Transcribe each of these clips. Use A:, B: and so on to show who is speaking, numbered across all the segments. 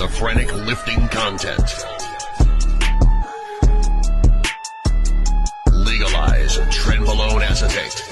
A: schizophrenic lifting content. Legalize trenbolone acetate.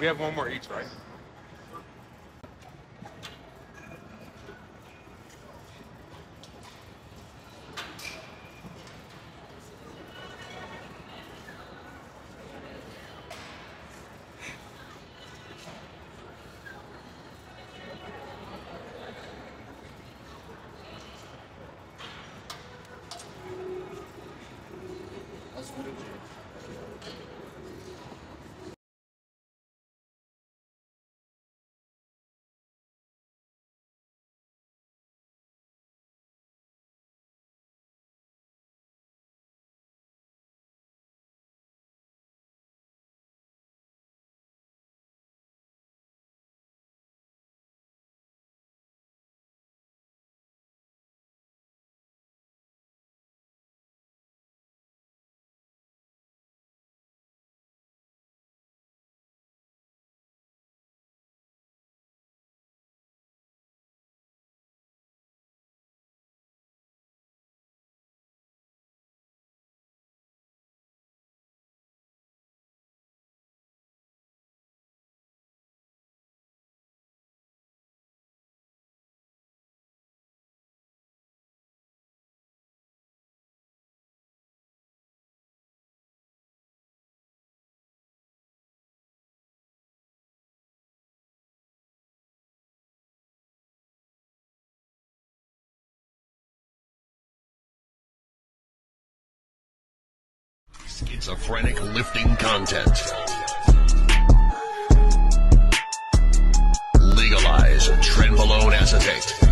B: We have one more each, right?
A: Schizophrenic lifting content. Legalize trenbolone acetate.